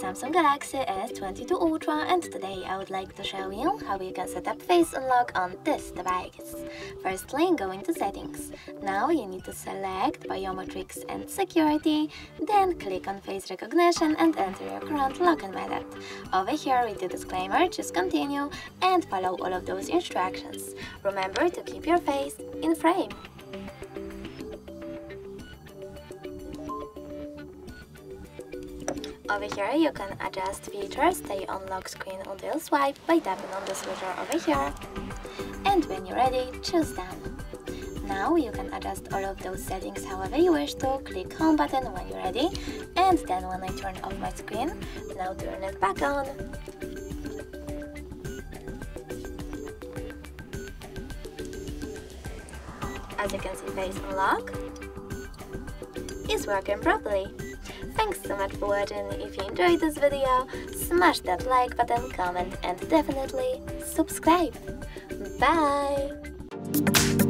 Samsung Galaxy S22 Ultra and today I would like to show you how you can set up Face Unlock on this device. Firstly, go into Settings. Now you need to select Biometrics and Security, then click on Face Recognition and enter your current login method. Over here read the disclaimer, just Continue and follow all of those instructions. Remember to keep your face in frame. Over here you can adjust features, that you unlock screen until swipe by tapping on the switcher over here. And when you're ready, choose done. Now you can adjust all of those settings however you wish to, click home button when you're ready, and then when I turn off my screen, now turn it back on. As you can see, Face Unlock is working properly. Thanks so much for watching. If you enjoyed this video, smash that like button, comment and definitely subscribe. Bye!